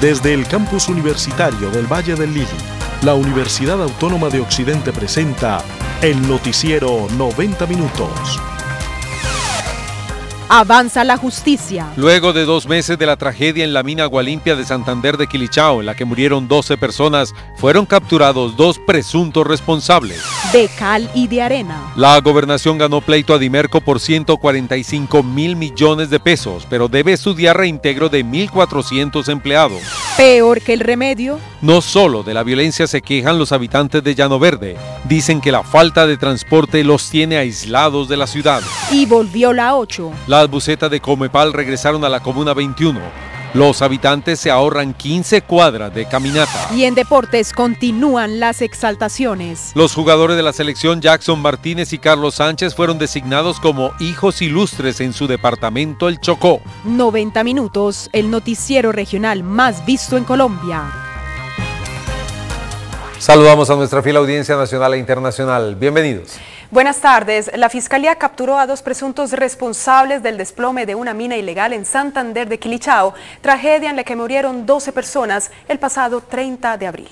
Desde el campus universitario del Valle del Lili, la Universidad Autónoma de Occidente presenta el noticiero 90 minutos. Avanza la justicia. Luego de dos meses de la tragedia en la mina Agualimpia de Santander de Quilichao, en la que murieron 12 personas, fueron capturados dos presuntos responsables. De cal y de arena. La gobernación ganó pleito a Dimerco por 145 mil millones de pesos, pero debe estudiar reintegro de 1.400 empleados. Peor que el remedio. No solo de la violencia se quejan los habitantes de Llano Verde, dicen que la falta de transporte los tiene aislados de la ciudad. Y volvió la 8. Las bucetas de Comepal regresaron a la Comuna 21. Los habitantes se ahorran 15 cuadras de caminata. Y en deportes continúan las exaltaciones. Los jugadores de la selección Jackson Martínez y Carlos Sánchez fueron designados como hijos ilustres en su departamento El Chocó. 90 minutos, el noticiero regional más visto en Colombia. Saludamos a nuestra fiel audiencia nacional e internacional. Bienvenidos. Buenas tardes. La Fiscalía capturó a dos presuntos responsables del desplome de una mina ilegal en Santander de Quilichao, tragedia en la que murieron 12 personas el pasado 30 de abril.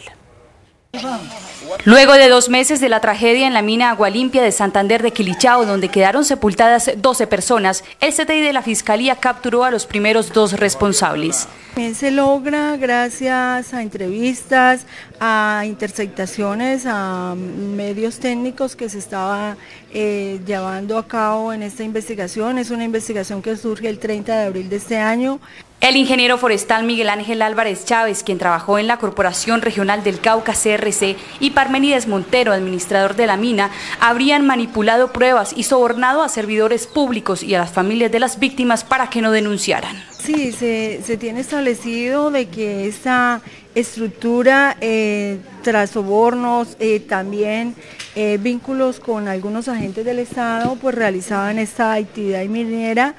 Luego de dos meses de la tragedia en la mina Agualimpia de Santander de Quilichao, donde quedaron sepultadas 12 personas, el CTI de la Fiscalía capturó a los primeros dos responsables. Se logra gracias a entrevistas, a interceptaciones, a medios técnicos que se estaba eh, llevando a cabo en esta investigación. Es una investigación que surge el 30 de abril de este año. El ingeniero forestal Miguel Ángel Álvarez Chávez, quien trabajó en la Corporación Regional del Cauca CRC, y Parmenides Montero, administrador de la mina, habrían manipulado pruebas y sobornado a servidores públicos y a las familias de las víctimas para que no denunciaran. Sí, se, tiene establecido de que esta estructura eh, tras sobornos, eh, también eh, vínculos con algunos agentes del Estado, pues realizaban esta actividad minera,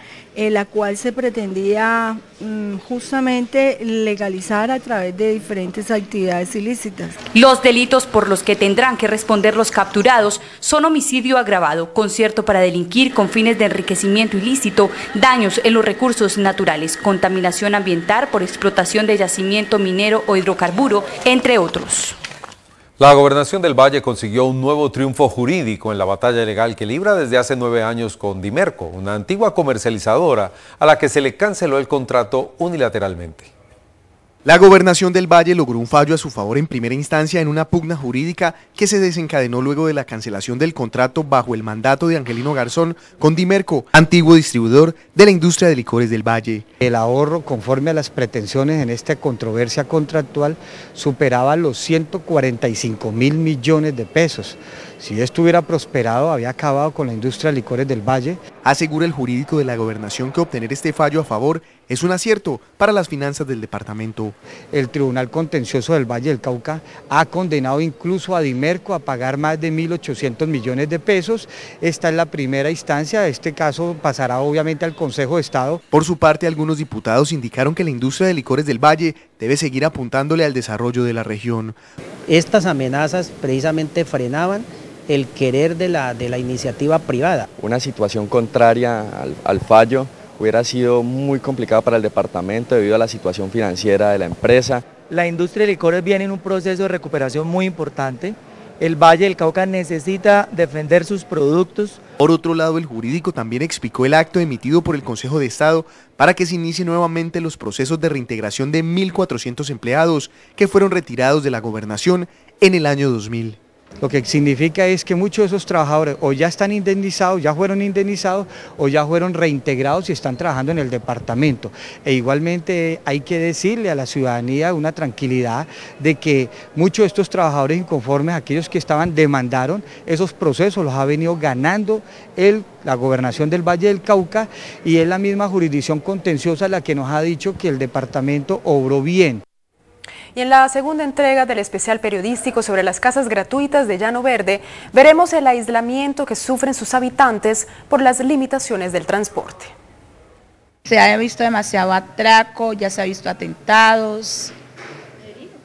la cual se pretendía mm, justamente legalizar a través de diferentes actividades ilícitas. Los delitos por los que tendrán que responder los capturados son homicidio agravado, concierto para delinquir con fines de enriquecimiento ilícito, daños en los recursos naturales, contaminación ambiental por explotación de yacimiento minero o hidrocarburo, entre otros. La gobernación del Valle consiguió un nuevo triunfo jurídico en la batalla legal que libra desde hace nueve años con Dimerco, una antigua comercializadora a la que se le canceló el contrato unilateralmente. La gobernación del Valle logró un fallo a su favor en primera instancia en una pugna jurídica que se desencadenó luego de la cancelación del contrato bajo el mandato de Angelino Garzón con Dimerco, antiguo distribuidor de la industria de licores del Valle. El ahorro conforme a las pretensiones en esta controversia contractual superaba los 145 mil millones de pesos. Si esto hubiera prosperado, había acabado con la industria de licores del Valle. Asegura el jurídico de la gobernación que obtener este fallo a favor es un acierto para las finanzas del departamento. El Tribunal Contencioso del Valle del Cauca ha condenado incluso a Dimerco a pagar más de 1.800 millones de pesos. Esta es la primera instancia, este caso pasará obviamente al Consejo de Estado. Por su parte, algunos diputados indicaron que la industria de licores del Valle debe seguir apuntándole al desarrollo de la región. Estas amenazas precisamente frenaban el querer de la, de la iniciativa privada. Una situación contraria al, fallo hubiera sido muy complicada para el departamento debido a la situación financiera de la empresa. La industria de licores viene en un proceso de recuperación muy importante. El Valle del Cauca necesita defender sus productos. Por otro lado, el jurídico también explicó el acto emitido por el Consejo de Estado para que se inicien nuevamente los procesos de reintegración de 1.400 empleados que fueron retirados de la gobernación en el año 2000. Lo que significa es que muchos de esos trabajadores o ya están indemnizados, ya fueron indemnizados o ya fueron reintegrados y están trabajando en el departamento. E igualmente hay que decirle a la ciudadanía una tranquilidad de que muchos de estos trabajadores inconformes, aquellos que estaban, demandaron esos procesos, los ha venido ganando el, la gobernación del Valle del Cauca y es la misma jurisdicción contenciosa la que nos ha dicho que el departamento obró bien. Y en la segunda entrega del especial periodístico sobre las casas gratuitas de Llano Verde, veremos el aislamiento que sufren sus habitantes por las limitaciones del transporte. Se ha visto demasiado atraco, ya se ha visto atentados,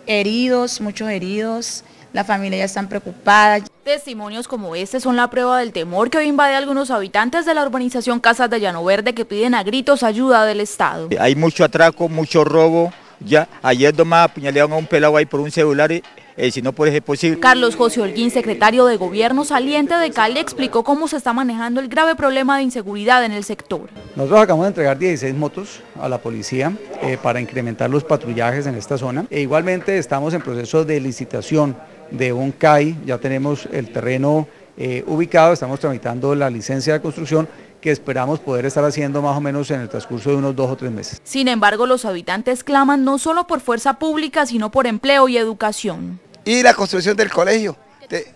heridos, muchos heridos, la familia ya están preocupada. Testimonios como este son la prueba del temor que hoy invade a algunos habitantes de la urbanización Casas de Llano Verde que piden a gritos ayuda del Estado. Hay mucho atraco, mucho robo, Ya, ayer nomás apuñalearon a un pelado ahí por un celular y eh, si no puede ser posible. Carlos José Holguín, secretario de Gobierno saliente de Cali, explicó cómo se está manejando el grave problema de inseguridad en el sector. Nosotros acabamos de entregar 16 motos a la policía eh, para incrementar los patrullajes en esta zona. E igualmente estamos en proceso de licitación de un CAI, ya tenemos el terreno eh, ubicado, estamos tramitando la licencia de construcción que esperamos poder estar haciendo más o menos en el transcurso de unos dos o tres meses. Sin embargo, los habitantes claman no solo por fuerza pública, sino por empleo y educación. Y la construcción del colegio.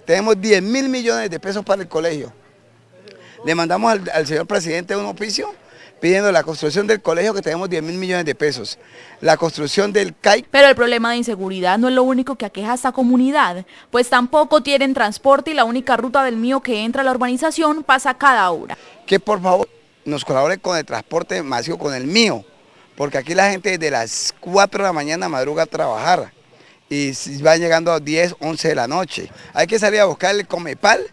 tenemos 10 mil millones de pesos para el colegio. Le mandamos al, al señor presidente un oficio pidiendo la construcción del colegio que tenemos 10 mil millones de pesos, la construcción del CAI. Pero el problema de inseguridad no es lo único que aqueja a esta comunidad, pues tampoco tienen transporte y la única ruta del mío que entra a la urbanización pasa cada hora. Que por favor nos colabore con el transporte masivo, con el mío, porque aquí la gente desde las 4 de la mañana madruga a trabajar y van llegando a 10, 11 de la noche. Hay que salir a buscar el Comepal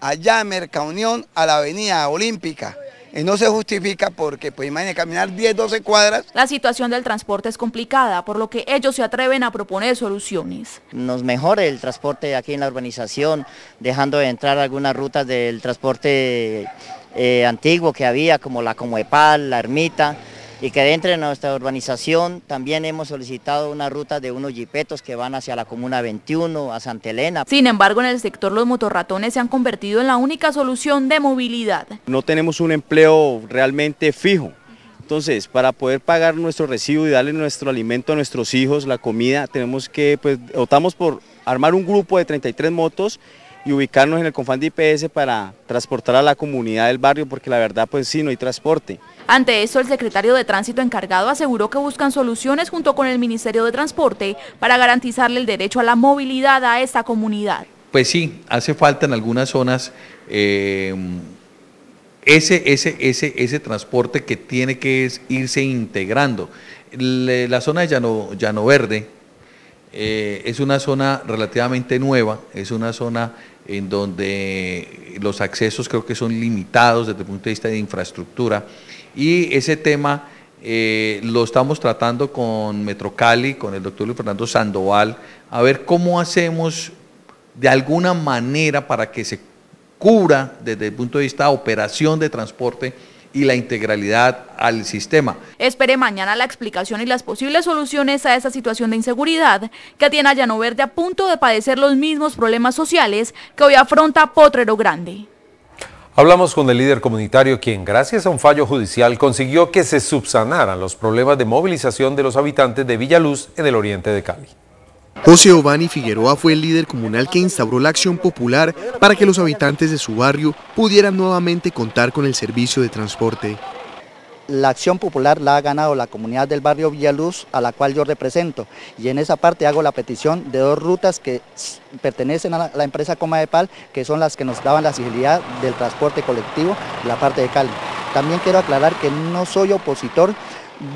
allá en Unión a la avenida Olímpica y no se justifica porque, pues imagínense, caminar 10, 12 cuadras. La situación del transporte es complicada, por lo que ellos se atreven a proponer soluciones. Nos mejore el transporte aquí en la urbanización, dejando de entrar algunas rutas del transporte eh, antiguo que había, como la Comuepal, la Ermita, y que dentro de nuestra urbanización también hemos solicitado una ruta de unos jipetos que van hacia la Comuna 21, a Santa Elena. Sin embargo, en el sector los motorratones se han convertido en la única solución de movilidad. No tenemos un empleo realmente fijo. Entonces, para poder pagar nuestro recibo y darle nuestro alimento a nuestros hijos, la comida, tenemos que, pues, optamos por armar un grupo de 33 motos y ubicarnos en el Confan de IPS para transportar a la comunidad del barrio, porque la verdad, pues sí, no hay transporte. Ante eso, el secretario de Tránsito encargado aseguró que buscan soluciones junto con el Ministerio de Transporte para garantizarle el derecho a la movilidad a esta comunidad. Pues sí, hace falta en algunas zonas eh, ese, ese, ese, ese transporte que tiene que irse integrando. La zona de Llano, Llano Verde eh, es una zona relativamente nueva, es una zona en donde los accesos creo que son limitados desde el punto de vista de infraestructura. Y ese tema eh, lo estamos tratando con Metrocali, con el doctor Luis Fernando Sandoval, a ver cómo hacemos de alguna manera para que se cubra desde el punto de vista de operación de transporte y la integralidad al sistema. Espere mañana la explicación y las posibles soluciones a esta situación de inseguridad que tiene a Llano Verde a punto de padecer los mismos problemas sociales que hoy afronta Potrero Grande. Hablamos con el líder comunitario quien, gracias a un fallo judicial, consiguió que se subsanaran los problemas de movilización de los habitantes de Villaluz en el oriente de Cali. José Obani Figueroa fue el líder comunal que instauró la acción popular para que los habitantes de su barrio pudieran nuevamente contar con el servicio de transporte la acción popular la ha ganado la comunidad del barrio Villaluz, a la cual yo represento. Y en esa parte hago la petición de dos rutas que pertenecen a la, empresa Coma de Pal, que son las que nos daban la agilidad del transporte colectivo la parte de Cali. También quiero aclarar que no soy opositor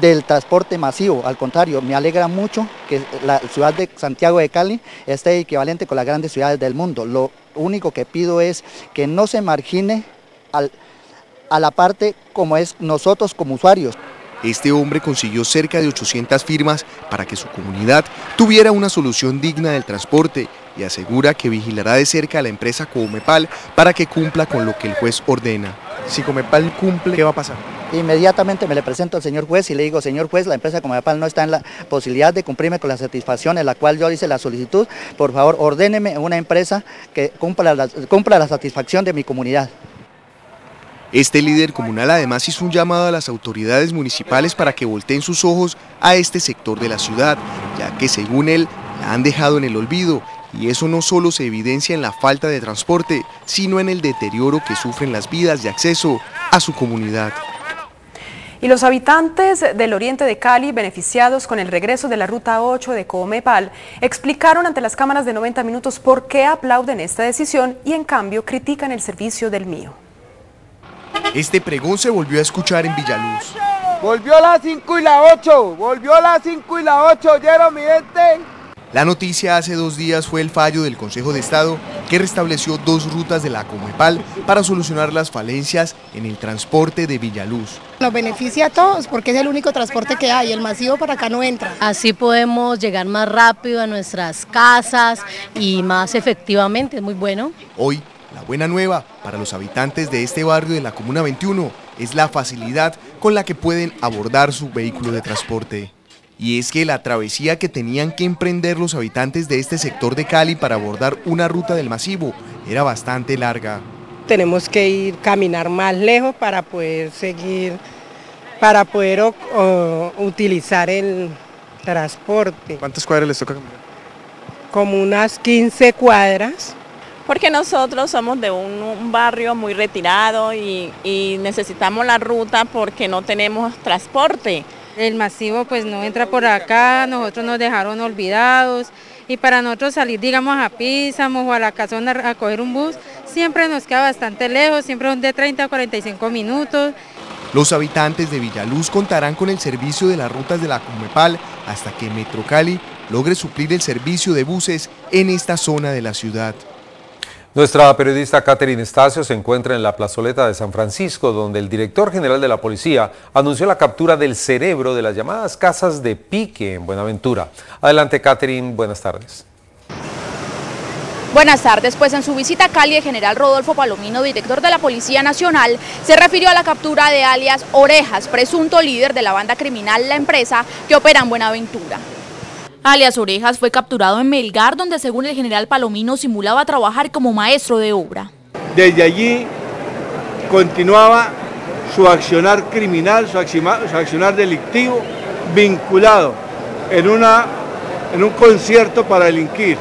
del transporte masivo, al contrario, me alegra mucho que la ciudad de Santiago de Cali esté equivalente con las grandes ciudades del mundo. Lo único que pido es que no se margine al a la parte como es nosotros como usuarios. Este hombre consiguió cerca de 800 firmas para que su comunidad tuviera una solución digna del transporte y asegura que vigilará de cerca a la empresa Comepal para que cumpla con lo que el juez ordena. Si Comepal cumple, ¿qué va a pasar? Inmediatamente me le presento al señor juez y le digo, señor juez, la empresa Comepal no está en la posibilidad de cumplirme con la satisfacción en la cual yo hice la solicitud. Por favor, ordéneme una empresa que cumpla la, cumpla la satisfacción de mi comunidad. Este líder comunal además hizo un llamado a las autoridades municipales para que volteen sus ojos a este sector de la ciudad, ya que según él la han dejado en el olvido y eso no solo se evidencia en la falta de transporte, sino en el deterioro que sufren las vidas de acceso a su comunidad. Y los habitantes del oriente de Cali, beneficiados con el regreso de la Ruta 8 de Comepal, explicaron ante las cámaras de 90 minutos por qué aplauden esta decisión y en cambio critican el servicio del mío. Este pregón se volvió a escuchar en Villaluz. Volvió la 5 y la 8, volvió la 5 y la 8, ¿oyeron mi gente? La noticia hace dos días fue el fallo del Consejo de Estado que restableció dos rutas de la Comepal para solucionar las falencias en el transporte de Villaluz. Nos beneficia a todos porque es el único transporte que hay, el masivo para acá no entra. Así podemos llegar más rápido a nuestras casas y más efectivamente, es muy bueno. Hoy, la buena nueva para los habitantes de este barrio de la Comuna 21 es la facilidad con la que pueden abordar su vehículo de transporte. Y es que la travesía que tenían que emprender los habitantes de este sector de Cali para abordar una ruta del masivo era bastante larga. Tenemos que ir caminar más lejos para poder seguir, para poder utilizar el transporte. ¿Cuántas cuadras les toca caminar? Como unas 15 cuadras. Porque nosotros somos de un, barrio muy retirado y necesitamos la ruta porque no tenemos transporte. El masivo pues no entra por acá, nosotros nos dejaron olvidados y para nosotros salir digamos a Písamo o a la casona a coger un bus siempre nos queda bastante lejos, siempre son de 30 a 45 minutos. Los habitantes de Villaluz contarán con el servicio de las rutas de la Comepal hasta que Metro Cali logre suplir el servicio de buses en esta zona de la ciudad. Nuestra periodista Catherine Estacio se encuentra en la plazoleta de San Francisco, donde el director general de la policía anunció la captura del cerebro de las llamadas casas de pique en Buenaventura. Adelante, Catherine, buenas tardes. Buenas tardes, pues en su visita a Cali, el general Rodolfo Palomino, director de la Policía Nacional, se refirió a la captura de alias Orejas, presunto líder de la banda criminal La Empresa, que opera en Buenaventura. Alias Orejas fue capturado en Melgar, donde según el general Palomino simulaba trabajar como maestro de obra. Desde allí continuaba su accionar criminal, su accionar delictivo, vinculado en, una, en un concierto para delinquir,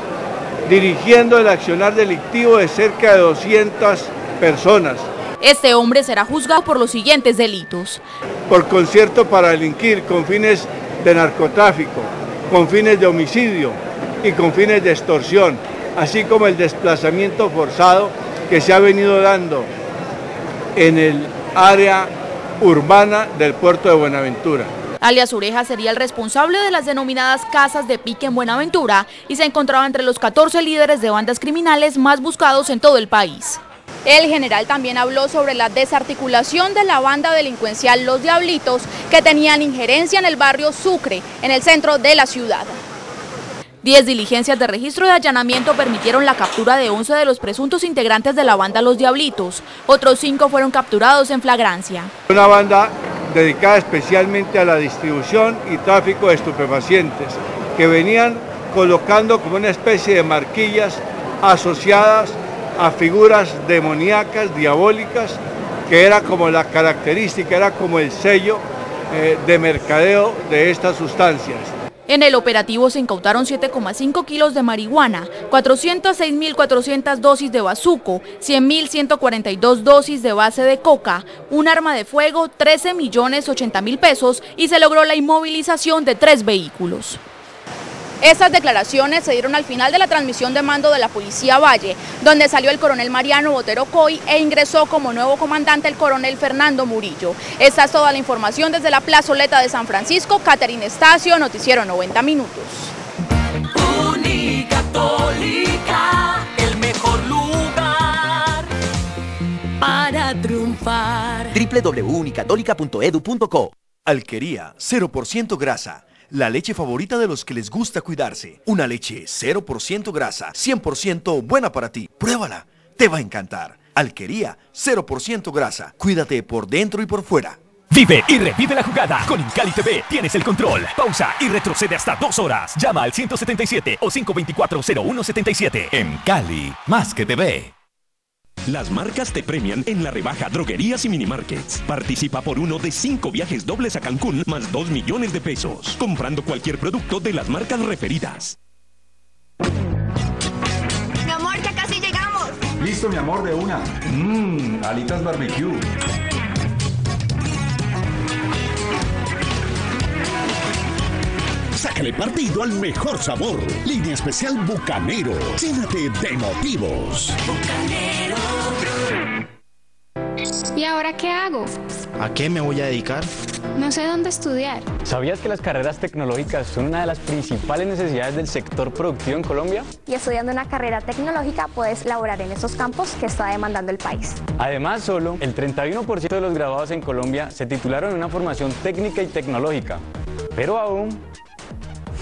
dirigiendo el accionar delictivo de cerca de 200 personas. Este hombre será juzgado por los siguientes delitos. Por concierto para delinquir con fines de narcotráfico, con fines de homicidio y con fines de extorsión, así como el desplazamiento forzado que se ha venido dando en el área urbana del puerto de Buenaventura. Alias Ureja sería el responsable de las denominadas casas de pique en Buenaventura y se encontraba entre los 14 líderes de bandas criminales más buscados en todo el país. El general también habló sobre la desarticulación de la banda delincuencial Los Diablitos, que tenían injerencia en el barrio Sucre, en el centro de la ciudad. Diez diligencias de registro de allanamiento permitieron la captura de 11 de los presuntos integrantes de la banda Los Diablitos. Otros cinco fueron capturados en flagrancia. Una banda dedicada especialmente a la distribución y tráfico de estupefacientes, que venían colocando como una especie de marquillas asociadas a figuras demoníacas, diabólicas, que era como la característica, era como el sello eh, de mercadeo de estas sustancias. En el operativo se incautaron 7,5 kilos de marihuana, 406.400 dosis de bazuco, 100.142 dosis de base de coca, un arma de fuego, 13 millones 80 mil pesos y se logró la inmovilización de tres vehículos. Estas declaraciones se dieron al final de la transmisión de mando de la Policía Valle, donde salió el coronel Mariano Botero Coy e ingresó como nuevo comandante el coronel Fernando Murillo. Esta es toda la información desde la plazoleta de San Francisco. Caterina Estacio, Noticiero 90 Minutos. el mejor lugar para triunfar. www.unicatólica.edu.co Alquería, 0% grasa la leche favorita de los que les gusta cuidarse. Una leche 0% grasa, 100% buena para ti. Pruébala, te va a encantar. Alquería 0% grasa. Cuídate por dentro y por fuera. Vive y revive la jugada. Con Incali TV tienes el control. Pausa y retrocede hasta dos horas. Llama al 177 o 524-0177. En Cali, más que TV. Las marcas te premian en la rebaja Droguerías y Minimarkets. Participa por uno de cinco viajes dobles a Cancún más dos millones de pesos, comprando cualquier producto de las marcas referidas. Mi amor, ya casi llegamos. Listo, mi amor, de una. Mmm, alitas barbecue. Sácale partido al mejor sabor. Línea especial Bucanero. Cínate de motivos. ¿Y ahora qué hago? ¿A qué me voy a dedicar? No sé dónde estudiar. ¿Sabías que las carreras tecnológicas son una de las principales necesidades del sector productivo en Colombia? Y estudiando una carrera tecnológica puedes laborar en esos campos que está demandando el país. Además, solo el 31% de los graduados en Colombia se titularon en una formación técnica y tecnológica. Pero aún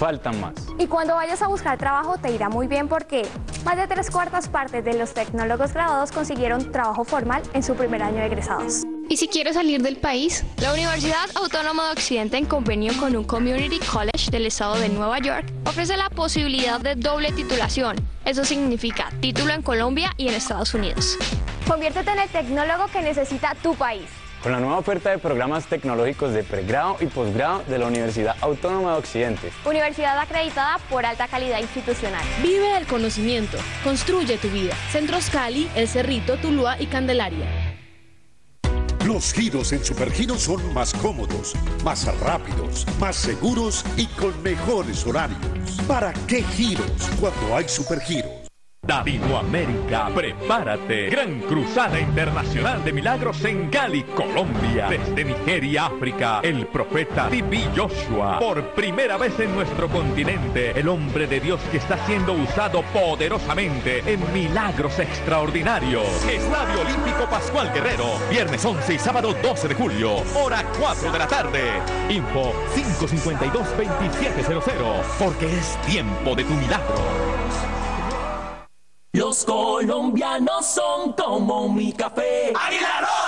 faltan más. Y cuando vayas a buscar trabajo te irá muy bien porque más de tres cuartas partes de los tecnólogos graduados consiguieron trabajo formal en su primer año de egresados. ¿Y si quiero salir del país? La Universidad Autónoma de Occidente, en convenio con un Community College del estado de Nueva York, ofrece la posibilidad de doble titulación. Eso significa título en Colombia y en Estados Unidos. Conviértete en el tecnólogo que necesita tu país. Con la nueva oferta de programas tecnológicos de pregrado y posgrado de la Universidad Autónoma de Occidente. Universidad acreditada por alta calidad institucional. Vive el conocimiento. Construye tu vida. Centros Cali, El Cerrito, Tulúa y Candelaria. Los giros en Supergiros son más cómodos, más rápidos, más seguros y con mejores horarios. ¿Para qué giros cuando hay Supergiros? Latinoamérica, prepárate. Gran Cruzada Internacional de Milagros en Cali, Colombia. Desde Nigeria, África, el profeta Tibi Joshua. Por primera vez en nuestro continente, el hombre de Dios que está siendo usado poderosamente en milagros extraordinarios. Estadio Olímpico Pascual Guerrero. Viernes 11 y sábado 12 de julio. Hora 4 de la tarde. Info 552-2700. Porque es tiempo de tu milagro. Los colombianos son como mi café.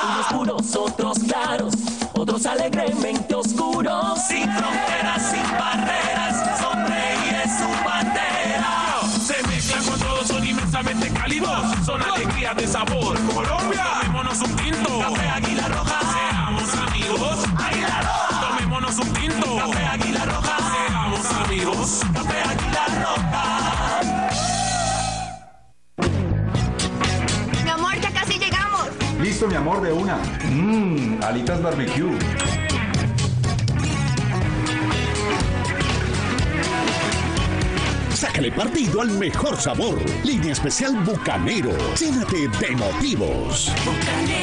Unos puros, otros claros, otros alegremente oscuros. Sin fronteras, sin barreras, son reyes su bandera. Se mezclan con todos, son inmensamente cálidos. Son alegrías de sabor. Colombia, tomémonos un tinto. Café Águila Roja, Listo, mi amor, de una. Mmm, alitas barbecue. Sácale partido al mejor sabor. Línea especial Bucanero. Llénate de motivos. La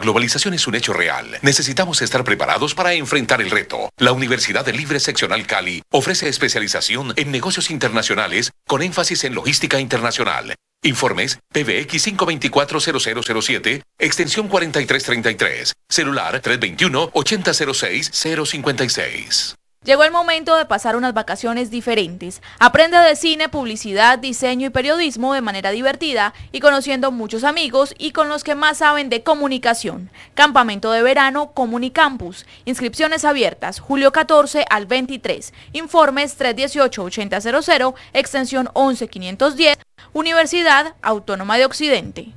globalización es un hecho real. Necesitamos estar preparados para enfrentar el reto. La Universidad de Libre Seccional Cali ofrece especialización en negocios internacionales con énfasis en logística internacional. Informes PBX 524-0007, extensión 4333, celular 321-8006-056. Llegó el momento de pasar unas vacaciones diferentes. Aprende de cine, publicidad, diseño y periodismo de manera divertida y conociendo muchos amigos y con los que más saben de comunicación. Campamento de verano Comunicampus. Inscripciones abiertas julio 14 al 23. Informes 318-8000, extensión 11510. Universidad Autónoma de Occidente.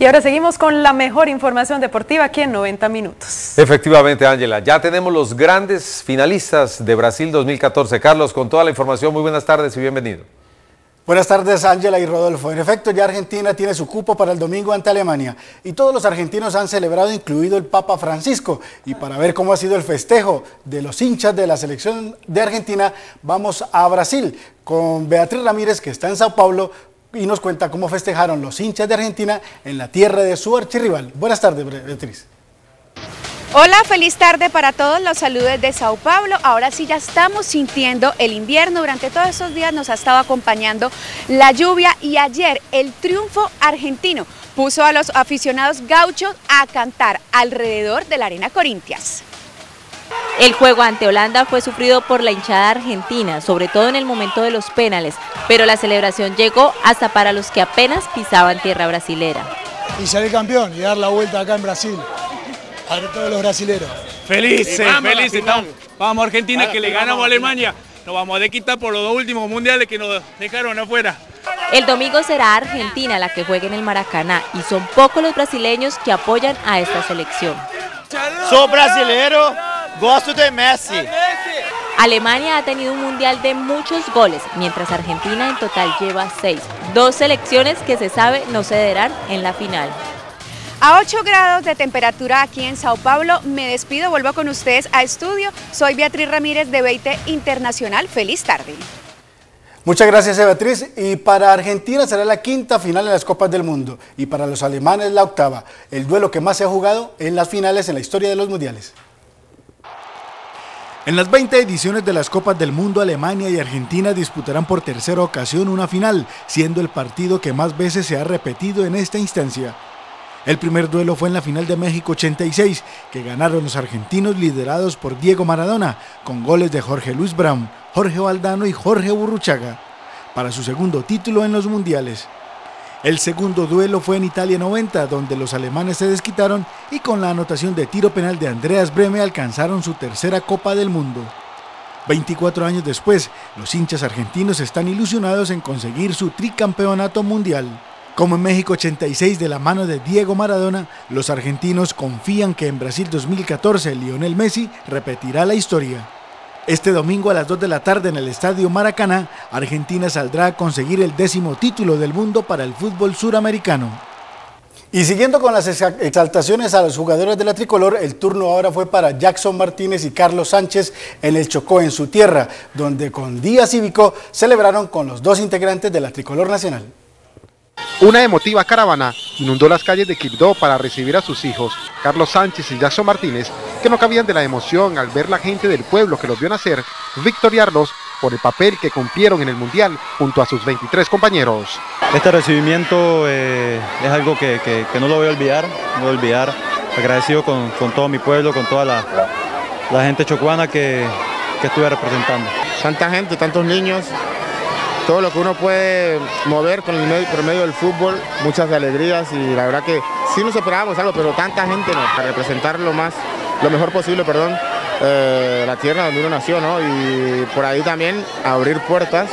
Y ahora seguimos con la mejor información deportiva aquí en 90 minutos. Efectivamente, Ángela, ya tenemos los grandes finalistas de Brasil 2014. Carlos, con toda la información, muy buenas tardes y bienvenido. Buenas tardes, Ángela y Rodolfo. En efecto, ya Argentina tiene su cupo para el domingo ante Alemania y todos los argentinos han celebrado, incluido el Papa Francisco. Y para ver cómo ha sido el festejo de los hinchas de la selección de Argentina, vamos a Brasil con Beatriz Ramírez, que está en Sao Paulo, y nos cuenta cómo festejaron los hinchas de Argentina en la tierra de su archirrival. Buenas tardes, Beatriz. Hola, feliz tarde para todos. Los saludos de Sao Paulo. Ahora sí ya estamos sintiendo el invierno. Durante todos estos días nos ha estado acompañando la lluvia y ayer el triunfo argentino puso a los aficionados gauchos a cantar alrededor de la Arena Corintias. El juego ante Holanda fue sufrido por la hinchada argentina, sobre todo en el momento de los penales, pero la celebración llegó hasta para los que apenas pisaban tierra brasilera. Y salir campeón y dar la vuelta acá en Brasil, a todos los brasileros. Felices, felices, estamos. Vamos Argentina que le ganamos a Alemania. Nos vamos a quitar por los dos últimos mundiales que nos dejaron afuera. El domingo será Argentina la que juegue en el Maracaná y son pocos los brasileños que apoyan a esta selección. Soy brasilero, gosto de Messi. Alemania ha tenido un mundial de muchos goles, mientras Argentina en total lleva seis. Dos selecciones que se sabe no cederán en la final. A 8 grados de temperatura aquí en Sao Paulo, me despido, vuelvo con ustedes a estudio. Soy Beatriz Ramírez de Beite Internacional. Feliz tarde. Muchas gracias, Beatriz. Y para Argentina será la quinta final en las Copas del Mundo. Y para los alemanes la octava. El duelo que más se ha jugado en las finales en la historia de los mundiales. En las 20 ediciones de las Copas del Mundo, Alemania y Argentina disputarán por tercera ocasión una final, siendo el partido que más veces se ha repetido en esta instancia. El primer duelo fue en la final de México 86, que ganaron los argentinos liderados por Diego Maradona, con goles de Jorge Luis Brown, Jorge Valdano y Jorge Burruchaga, para su segundo título en los mundiales. El segundo duelo fue en Italia 90, donde los alemanes se desquitaron y con la anotación de tiro penal de Andreas Breme alcanzaron su tercera Copa del Mundo. 24 años después, los hinchas argentinos están ilusionados en conseguir su tricampeonato mundial. Como en México 86 de la mano de Diego Maradona, los argentinos confían que en Brasil 2014 Lionel Messi repetirá la historia. Este domingo a las 2 de la tarde en el Estadio Maracaná, Argentina saldrá a conseguir el décimo título del mundo para el fútbol suramericano. Y siguiendo con las exaltaciones a los jugadores de la tricolor, el turno ahora fue para Jackson Martínez y Carlos Sánchez en el Chocó, en su tierra, donde con día cívico celebraron con los dos integrantes de la tricolor nacional. Una emotiva caravana inundó las calles de Quibdó para recibir a sus hijos, Carlos Sánchez y Jackson Martínez, que no cabían de la emoción al ver la gente del pueblo que los vio nacer, victoriarlos por el papel que cumplieron en el Mundial junto a sus 23 compañeros. Este recibimiento eh, es algo que, no lo voy a olvidar, no voy a olvidar, agradecido con, todo mi pueblo, con toda la, gente chocuana que, que estuve representando. Tanta gente, tantos niños, todo lo que uno puede mover con el medio, por medio del fútbol, muchas alegrías y la verdad que sí nos esperábamos algo, pero tanta gente ¿no? para representar lo más, lo mejor posible, perdón, eh, la tierra donde uno nació, ¿no? Y por ahí también abrir puertas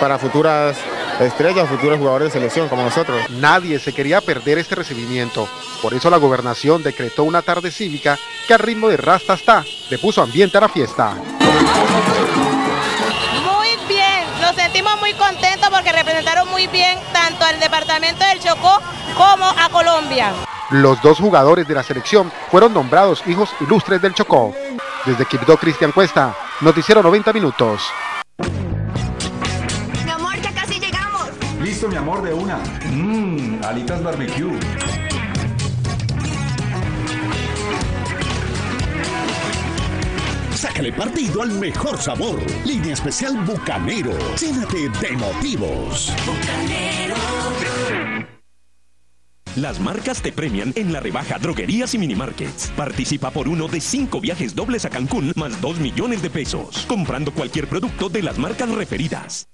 para futuras estrellas, futuros jugadores de selección como nosotros. Nadie se quería perder este recibimiento, por eso la gobernación decretó una tarde cívica que al ritmo de Rasta está, le puso ambiente a la fiesta. Representaron muy bien tanto al departamento del Chocó como a Colombia. Los dos jugadores de la selección fueron nombrados hijos ilustres del Chocó. Desde Quibdó, Cristian Cuesta, Noticiero 90 Minutos. Mi amor, ya casi llegamos. Listo, mi amor, de una. Mmm, alitas barbecue. Sácale partido al mejor sabor. Línea especial Bucanero. Llénate de motivos. Bucanero. Las marcas te premian en la rebaja Droguerías y Minimarkets. Participa por uno de cinco viajes dobles a Cancún más dos millones de pesos, comprando cualquier producto de las marcas referidas.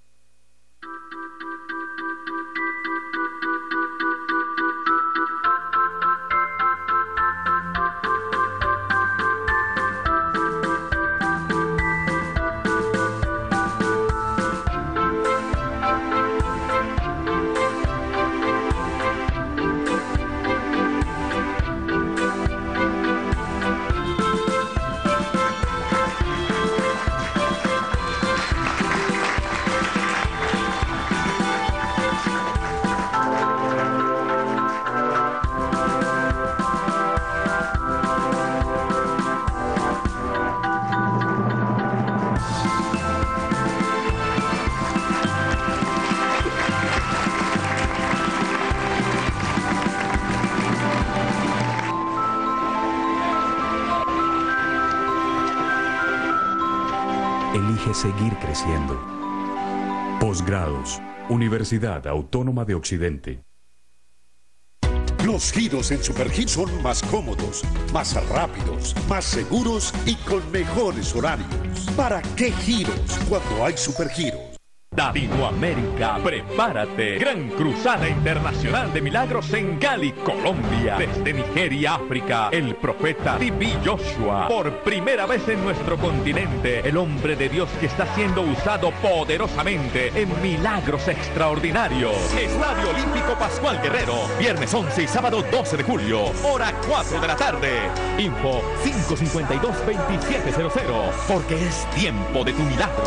Seguir creciendo. Posgrados, Universidad Autónoma de Occidente. Los giros en Supergiro son más cómodos, más rápidos, más seguros y con mejores horarios. ¿Para qué giros cuando hay Supergiros? Latinoamérica, prepárate. Gran Cruzada Internacional de Milagros en Cali, Colombia. Desde Nigeria, África, el profeta Tibi Joshua. Por primera vez en nuestro continente, el hombre de Dios que está siendo usado poderosamente en milagros extraordinarios. Estadio Olímpico Pascual Guerrero, viernes 11 y sábado 12 de julio, hora 4 de la tarde. Info 552-2700, porque es tiempo de tu milagro.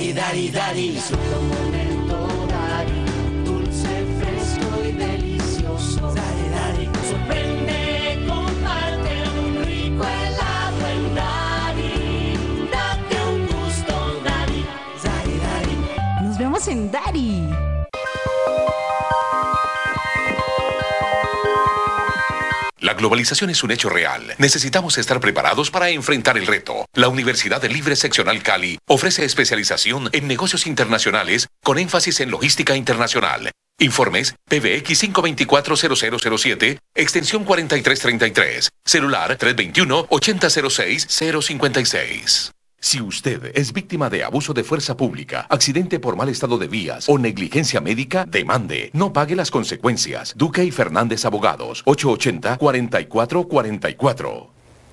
Dari, Dari, Dari. Cada momento Dari, dulce, fresco y delicioso. Dari, Dari, sorprende, comparte un rico helado en Dari. Date un gusto, Dari, Dari, Dari. Nos vemos en Dari. Globalización es un hecho real. Necesitamos estar preparados para enfrentar el reto. La Universidad Libre Seccional Cali ofrece especialización en negocios internacionales con énfasis en logística internacional. Informes PBX 524-0007, extensión 4333, celular 321-8006-056. Si usted es víctima de abuso de fuerza pública, accidente por mal estado de vías o negligencia médica, demande. No pague las consecuencias. Duque y Fernández Abogados, 880-4444.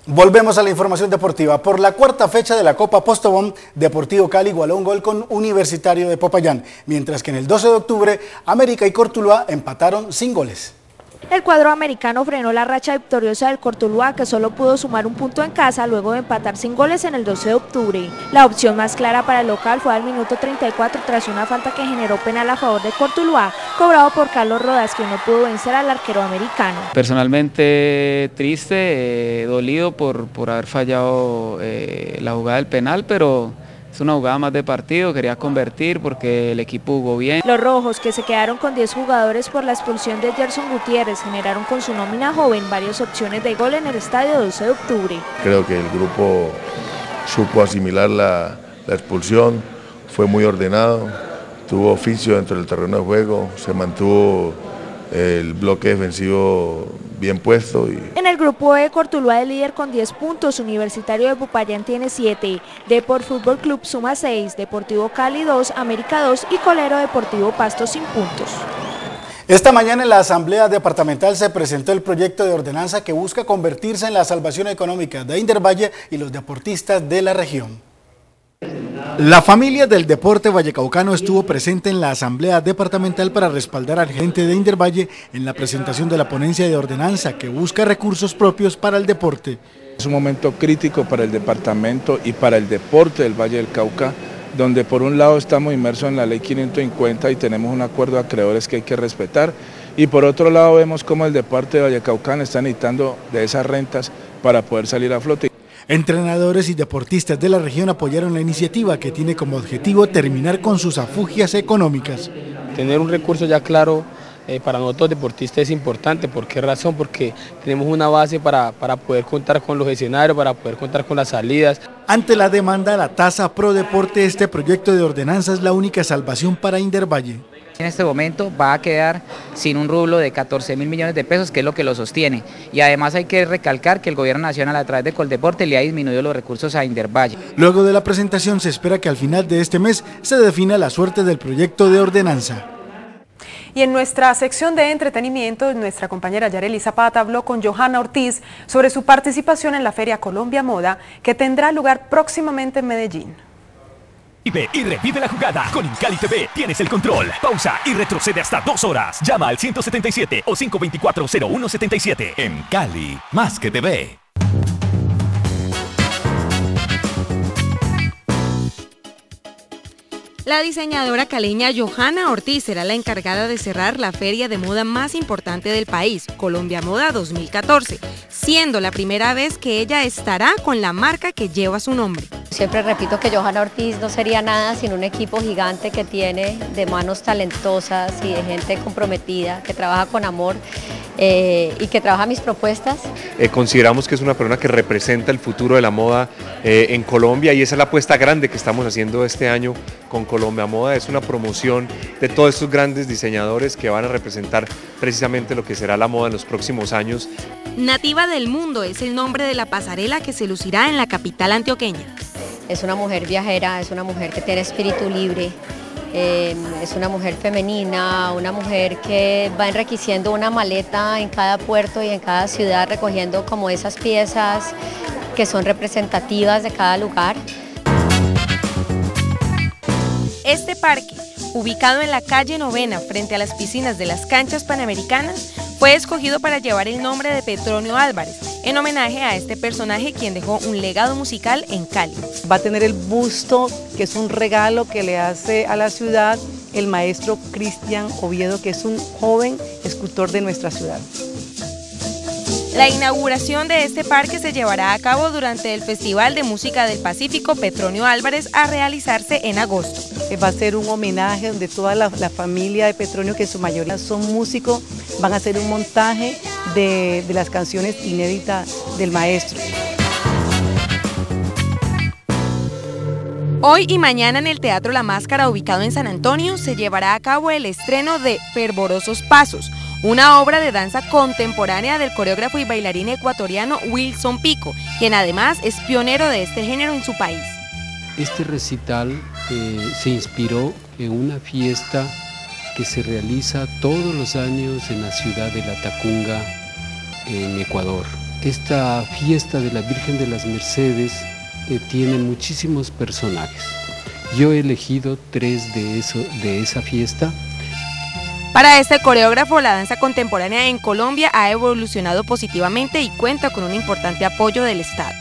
Volvemos a la información deportiva. Por la cuarta fecha de la Copa Postobón, Deportivo Cali igualó un gol con Universitario de Popayán, mientras que en el 12 de octubre, América y Cortuluá empataron sin goles. El cuadro americano frenó la racha victoriosa del Cortuluá que solo pudo sumar un punto en casa luego de empatar sin goles en el 12 de octubre. La opción más clara para el local fue al minuto 34 tras una falta que generó penal a favor de Cortuluá, cobrado por Carlos Rodas que no pudo vencer al arquero americano. Personalmente triste, eh, dolido por, por haber fallado eh, la jugada del penal, pero es una jugada más de partido, quería convertir porque el equipo jugó bien. Los rojos, que se quedaron con 10 jugadores por la expulsión de Gerson Gutiérrez, generaron con su nómina joven varias opciones de gol en el estadio 12 de octubre. Creo que el grupo supo asimilar la, la expulsión, fue muy ordenado, tuvo oficio dentro del terreno de juego, se mantuvo el bloque defensivo bien puesto. Y... En el grupo E, Cortuluá es líder con 10 puntos, Universitario de Popayán tiene 7, Deport Fútbol Club suma 6, Deportivo Cali 2, América 2 y Colero Deportivo Pasto sin puntos. Esta mañana en la Asamblea Departamental se presentó el proyecto de ordenanza que busca convertirse en la salvación económica de Indervalle y los deportistas de la región. La familia del deporte vallecaucano estuvo presente en la Asamblea Departamental para respaldar al gerente de Indervalle en la presentación de la ponencia de ordenanza que busca recursos propios para el deporte. Es un momento crítico para el departamento y para el deporte del Valle del Cauca, donde por un lado estamos inmersos en la ley 550 y tenemos un acuerdo de acreedores que hay que respetar, y por otro lado vemos cómo el deporte de Vallecaucán está necesitando de esas rentas para poder salir a flote. Entrenadores y deportistas de la región apoyaron la iniciativa que tiene como objetivo terminar con sus afugias económicas. Tener un recurso ya claro eh, para nosotros deportistas es importante. ¿Por qué razón? Porque tenemos una base para, para poder contar con los escenarios, para poder contar con las salidas. Ante la demanda de la tasa pro deporte, este proyecto de ordenanza es la única salvación para Indervalle. En este momento va a quedar sin un rublo de 14 mil millones de pesos, que es lo que lo sostiene. Y además hay que recalcar que el gobierno nacional a través de Coldeporte le ha disminuido los recursos a Indervalle. Luego de la presentación se espera que al final de este mes se defina la suerte del proyecto de ordenanza. Y en nuestra sección de entretenimiento, nuestra compañera Yareli Zapata habló con Johanna Ortiz sobre su participación en la Feria Colombia Moda, que tendrá lugar próximamente en Medellín. Vive y revive la jugada. Con Incali TV tienes el control. Pausa y retrocede hasta dos horas. Llama al 177 o 524-0177. En Cali, más que TV. La diseñadora caleña Johanna Ortiz será la encargada de cerrar la feria de moda más importante del país, Colombia Moda 2014, siendo la primera vez que ella estará con la marca que lleva su nombre. Siempre repito que Johanna Ortiz no sería nada sin un equipo gigante que tiene de manos talentosas y de gente comprometida, que trabaja con amor eh, y que trabaja mis propuestas. Eh, consideramos que es una persona que representa el futuro de la moda eh, en Colombia y esa es la apuesta grande que estamos haciendo este año con Colombia Moda. Es una promoción de todos estos grandes diseñadores que van a representar precisamente lo que será la moda en los próximos años. Nativa del Mundo es el nombre de la pasarela que se lucirá en la capital antioqueña. Es una mujer viajera, es una mujer que tiene espíritu libre, eh, es una mujer femenina, una mujer que va enriqueciendo una maleta en cada puerto y en cada ciudad, recogiendo como esas piezas que son representativas de cada lugar. Este parque, ubicado en la calle Novena frente a las piscinas de las canchas panamericanas, fue escogido para llevar el nombre de Petronio Álvarez, en homenaje a este personaje quien dejó un legado musical en Cali. Va a tener el busto, que es un regalo que le hace a la ciudad el maestro Cristian Oviedo, que es un joven escultor de nuestra ciudad. La inauguración de este parque se llevará a cabo durante el Festival de Música del Pacífico Petronio Álvarez a realizarse en agosto. Eh, va a ser un homenaje donde toda la, familia de Petronio, que en su mayoría son músicos, van a hacer un montaje de, de las canciones inéditas del maestro. Hoy y mañana en el Teatro La Máscara, ubicado en San Antonio, se llevará a cabo el estreno de Fervorosos Pasos, una obra de danza contemporánea del coreógrafo y bailarín ecuatoriano Wilson Pico, quien además es pionero de este género en su país. Este recital eh, se inspiró en una fiesta que se realiza todos los años en la ciudad de La Tacunga, en Ecuador. Esta fiesta de la Virgen de las Mercedes eh, tiene muchísimos personajes. Yo he elegido tres de, eso, de esa fiesta. Para este coreógrafo, la danza contemporánea en Colombia ha evolucionado positivamente y cuenta con un importante apoyo del Estado.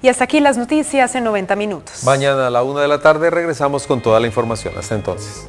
Y hasta aquí las noticias en 90 minutos. Mañana a la una de la tarde regresamos con toda la información. Hasta entonces.